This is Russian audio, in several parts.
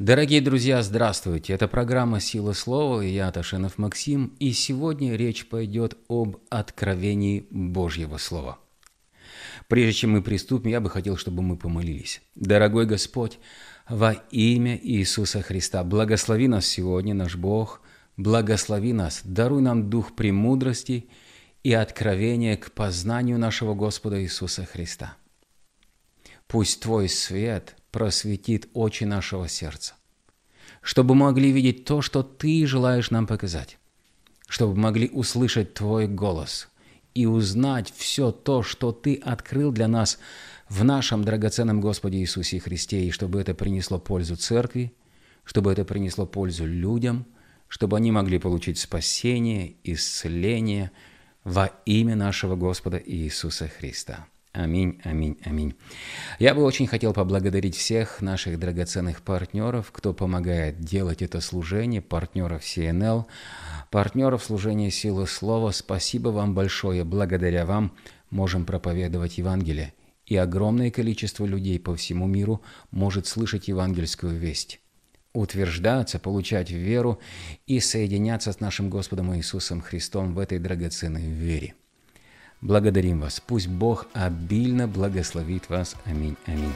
Дорогие друзья, здравствуйте! Это программа «Сила слова» и я, Ташенов Максим, и сегодня речь пойдет об откровении Божьего Слова. Прежде чем мы приступим, я бы хотел, чтобы мы помолились. Дорогой Господь, во имя Иисуса Христа, благослови нас сегодня, наш Бог, благослови нас, даруй нам дух премудрости и откровения к познанию нашего Господа Иисуса Христа. Пусть Твой свет – просветит очи нашего сердца, чтобы могли видеть то, что Ты желаешь нам показать, чтобы могли услышать Твой голос и узнать все то, что Ты открыл для нас в нашем драгоценном Господе Иисусе Христе, и чтобы это принесло пользу церкви, чтобы это принесло пользу людям, чтобы они могли получить спасение, исцеление во имя нашего Господа Иисуса Христа. Аминь, аминь, аминь. Я бы очень хотел поблагодарить всех наших драгоценных партнеров, кто помогает делать это служение, партнеров CNL, партнеров служения Силы Слова. Спасибо вам большое. Благодаря вам можем проповедовать Евангелие. И огромное количество людей по всему миру может слышать евангельскую весть утверждаться, получать веру и соединяться с нашим Господом Иисусом Христом в этой драгоценной вере. Благодарим вас. Пусть Бог обильно благословит вас. Аминь. Аминь.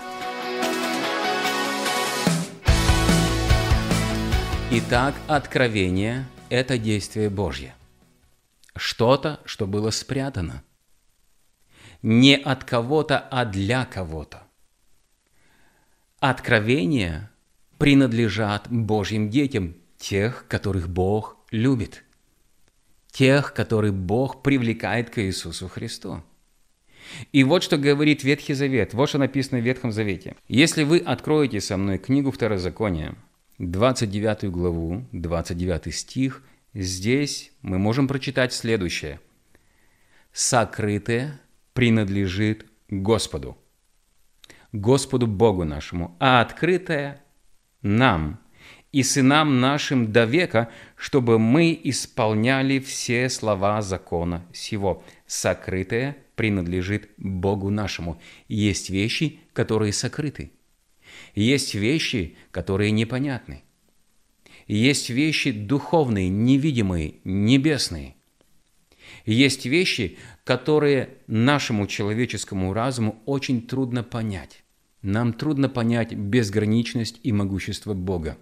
Итак, откровение – это действие Божье. Что-то, что было спрятано. Не от кого-то, а для кого-то. Откровения принадлежат Божьим детям, тех, которых Бог любит тех, которые Бог привлекает к Иисусу Христу. И вот что говорит Ветхий Завет, вот что написано в Ветхом Завете. «Если вы откроете со мной книгу Второзакония, 29 главу, 29 стих, здесь мы можем прочитать следующее. «Сокрытое принадлежит Господу, Господу Богу нашему, а открытое – нам, и сынам нашим до века, чтобы мы исполняли все слова закона сего. Сокрытое принадлежит Богу нашему. Есть вещи, которые сокрыты. Есть вещи, которые непонятны. Есть вещи духовные, невидимые, небесные. Есть вещи, которые нашему человеческому разуму очень трудно понять. Нам трудно понять безграничность и могущество Бога.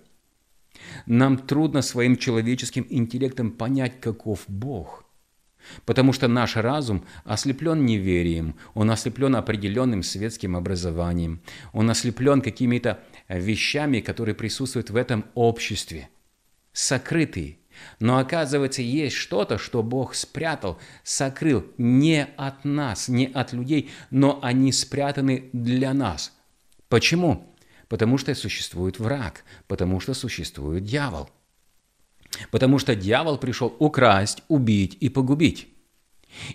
Нам трудно своим человеческим интеллектом понять, каков Бог. Потому что наш разум ослеплен неверием, он ослеплен определенным светским образованием, он ослеплен какими-то вещами, которые присутствуют в этом обществе, сокрытые. Но оказывается, есть что-то, что Бог спрятал, сокрыл не от нас, не от людей, но они спрятаны для нас. Почему? Потому что существует враг, потому что существует дьявол. Потому что дьявол пришел украсть, убить и погубить.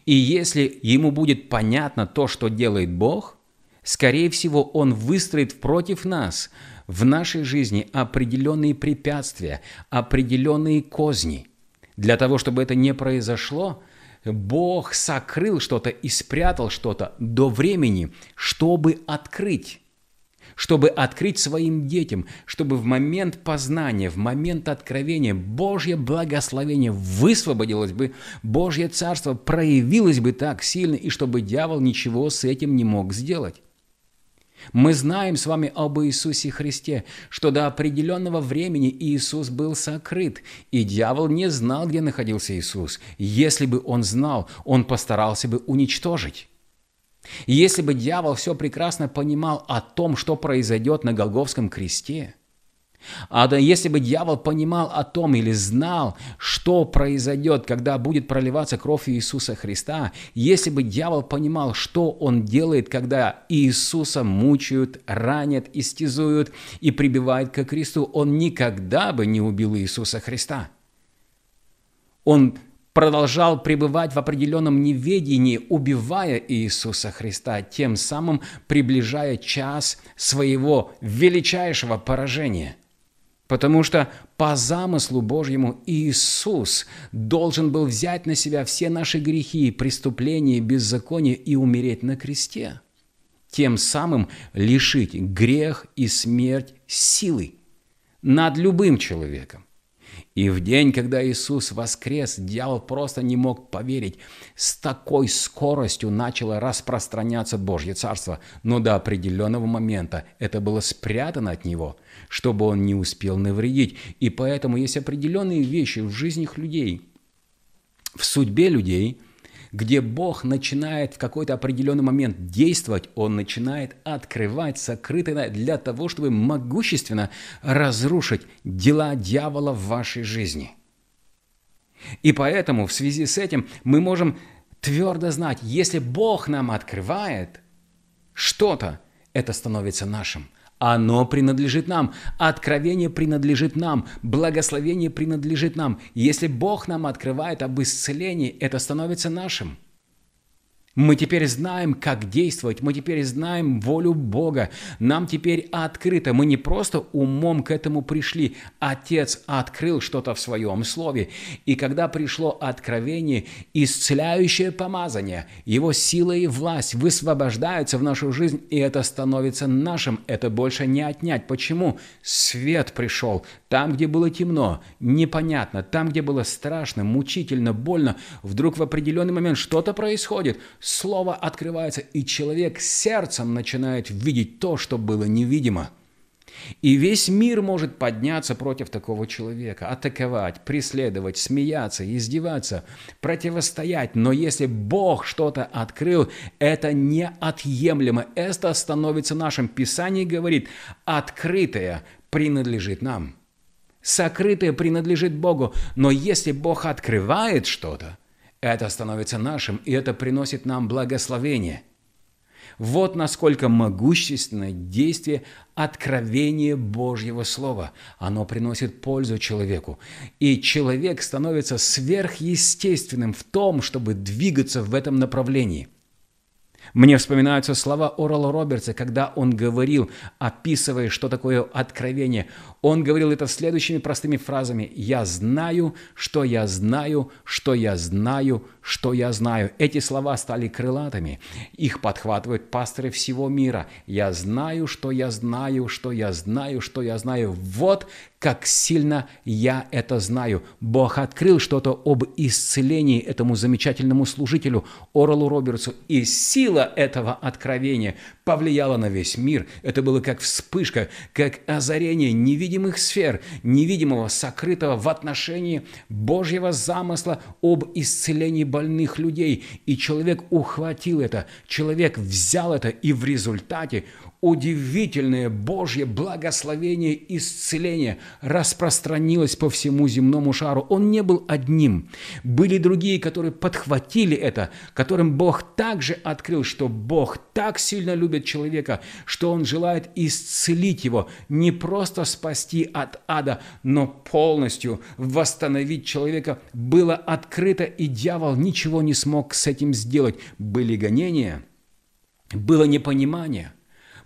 И если ему будет понятно то, что делает Бог, скорее всего, он выстроит против нас в нашей жизни определенные препятствия, определенные козни. Для того, чтобы это не произошло, Бог сокрыл что-то и спрятал что-то до времени, чтобы открыть чтобы открыть своим детям, чтобы в момент познания, в момент откровения Божье благословение высвободилось бы, Божье Царство проявилось бы так сильно, и чтобы дьявол ничего с этим не мог сделать. Мы знаем с вами об Иисусе Христе, что до определенного времени Иисус был сокрыт, и дьявол не знал, где находился Иисус. Если бы он знал, он постарался бы уничтожить. И если бы дьявол все прекрасно понимал о том, что произойдет на Голговском кресте, а если бы дьявол понимал о том или знал, что произойдет, когда будет проливаться кровь Иисуса Христа, если бы дьявол понимал, что он делает, когда Иисуса мучают, ранят, истязуют и прибивают к кресту, он никогда бы не убил Иисуса Христа. Он продолжал пребывать в определенном неведении, убивая Иисуса Христа, тем самым приближая час своего величайшего поражения. Потому что по замыслу Божьему Иисус должен был взять на себя все наши грехи, преступления, беззакония и умереть на кресте. Тем самым лишить грех и смерть силы над любым человеком. И в день, когда Иисус воскрес, дьявол просто не мог поверить. С такой скоростью начало распространяться Божье Царство. Но до определенного момента это было спрятано от него, чтобы он не успел навредить. И поэтому есть определенные вещи в жизнях людей, в судьбе людей – где Бог начинает в какой-то определенный момент действовать, Он начинает открывать сокрытое для того, чтобы могущественно разрушить дела дьявола в вашей жизни. И поэтому в связи с этим мы можем твердо знать, если Бог нам открывает что-то, это становится нашим. Оно принадлежит нам. Откровение принадлежит нам. Благословение принадлежит нам. Если Бог нам открывает об исцелении, это становится нашим. Мы теперь знаем, как действовать, мы теперь знаем волю Бога. Нам теперь открыто. Мы не просто умом к этому пришли. Отец открыл что-то в своем слове. И когда пришло откровение, исцеляющее помазание, его сила и власть высвобождаются в нашу жизнь, и это становится нашим. Это больше не отнять. Почему? Свет пришел. Там, где было темно, непонятно, там, где было страшно, мучительно, больно, вдруг в определенный момент что-то происходит – Слово открывается, и человек сердцем начинает видеть то, что было невидимо. И весь мир может подняться против такого человека, атаковать, преследовать, смеяться, издеваться, противостоять. Но если Бог что-то открыл, это неотъемлемо. Это становится нашим. Писание говорит, открытое принадлежит нам. Сокрытое принадлежит Богу. Но если Бог открывает что-то, это становится нашим, и это приносит нам благословение. Вот насколько могущественное действие откровения Божьего Слова. Оно приносит пользу человеку. И человек становится сверхъестественным в том, чтобы двигаться в этом направлении – мне вспоминаются слова Орала Робертса, когда он говорил, описывая, что такое откровение. Он говорил это следующими простыми фразами. «Я знаю, что я знаю, что я знаю, что я знаю». Эти слова стали крылатыми. Их подхватывают пасторы всего мира. «Я знаю, что я знаю, что я знаю, что я знаю». Вот как сильно я это знаю. Бог открыл что-то об исцелении этому замечательному служителю Оралу Робертсу, и сила этого откровения повлияла на весь мир. Это было как вспышка, как озарение невидимых сфер, невидимого, сокрытого в отношении Божьего замысла об исцелении больных людей. И человек ухватил это, человек взял это, и в результате удивительное Божье благословение исцеления распространилось по всему земному шару. Он не был одним. Были другие, которые подхватили это, которым Бог также открыл, что Бог так сильно любит человека, что Он желает исцелить его, не просто спасти от ада, но полностью восстановить человека. Было открыто, и дьявол ничего не смог с этим сделать. Были гонения, было непонимание –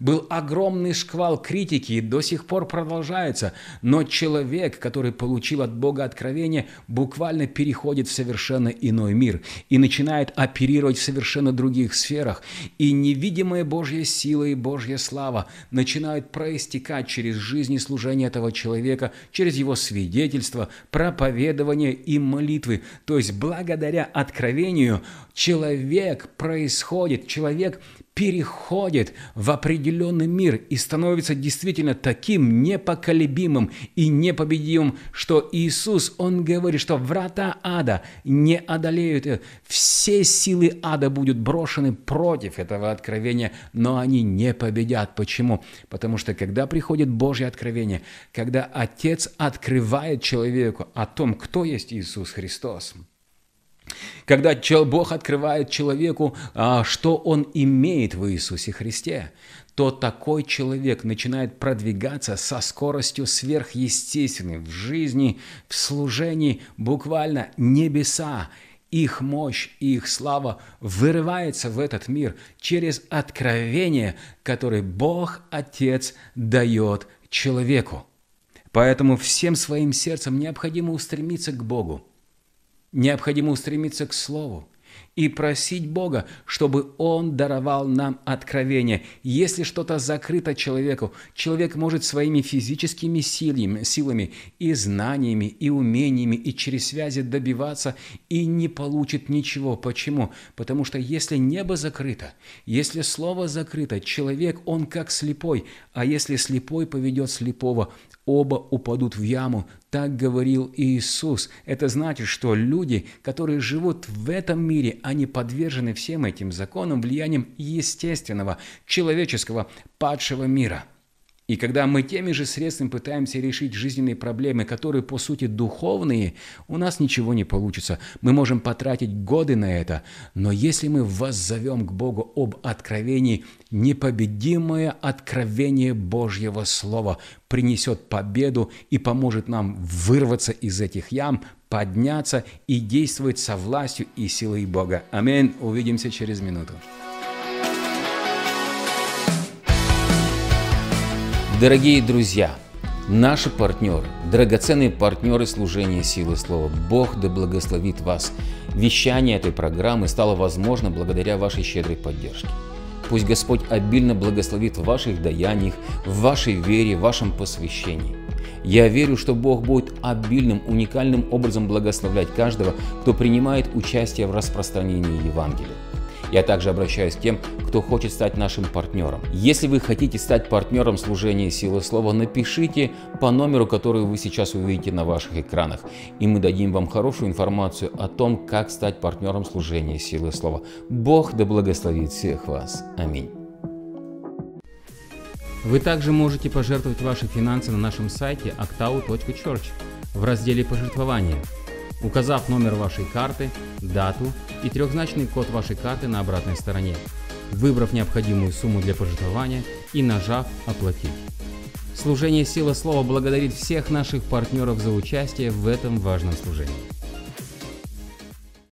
был огромный шквал критики и до сих пор продолжается, но человек, который получил от Бога откровение, буквально переходит в совершенно иной мир и начинает оперировать в совершенно других сферах. И невидимая Божья сила и Божья слава начинают проистекать через жизнь и служение этого человека, через его свидетельство, проповедование и молитвы. То есть благодаря откровению человек происходит, человек переходит в определенный мир и становится действительно таким непоколебимым и непобедимым, что Иисус, Он говорит, что врата ада не одолеют. Все силы ада будут брошены против этого откровения, но они не победят. Почему? Потому что когда приходит Божье откровение, когда Отец открывает человеку о том, кто есть Иисус Христос, когда Бог открывает человеку, а, что он имеет в Иисусе Христе, то такой человек начинает продвигаться со скоростью сверхъестественной в жизни, в служении, буквально небеса, их мощь и их слава вырывается в этот мир через откровение, которое Бог Отец дает человеку. Поэтому всем своим сердцем необходимо устремиться к Богу – Необходимо устремиться к Слову. и просить Бога, чтобы Он даровал нам откровение. Если что-то закрыто человеку, человек может своими физическими силами, силами и знаниями, и умениями, и через связи добиваться, и не получит ничего. Почему? Потому что если небо закрыто, если слово закрыто, человек, он как слепой, а если слепой поведет слепого, оба упадут в яму. Так говорил Иисус. Это значит, что люди, которые живут в этом мире, они подвержены всем этим законам влиянием естественного, человеческого, падшего мира – и когда мы теми же средствами пытаемся решить жизненные проблемы, которые по сути духовные, у нас ничего не получится. Мы можем потратить годы на это, но если мы воззовем к Богу об откровении, непобедимое откровение Божьего Слова принесет победу и поможет нам вырваться из этих ям, подняться и действовать со властью и силой Бога. Аминь. Увидимся через минуту. Дорогие друзья, наши партнеры, драгоценные партнеры служения Силы Слова, Бог да благословит вас. Вещание этой программы стало возможно благодаря вашей щедрой поддержке. Пусть Господь обильно благословит в ваших даяниях, в вашей вере, в вашем посвящении. Я верю, что Бог будет обильным, уникальным образом благословлять каждого, кто принимает участие в распространении Евангелия. Я также обращаюсь к тем, кто хочет стать нашим партнером. Если вы хотите стать партнером служения Силы Слова, напишите по номеру, который вы сейчас увидите на ваших экранах, и мы дадим вам хорошую информацию о том, как стать партнером служения Силы Слова. Бог да благословит всех вас. Аминь. Вы также можете пожертвовать ваши финансы на нашем сайте octau.church в разделе «Пожертвования» указав номер вашей карты, дату и трехзначный код вашей карты на обратной стороне, выбрав необходимую сумму для пожертвования и нажав «Оплатить». Служение «Сила Слова» благодарит всех наших партнеров за участие в этом важном служении.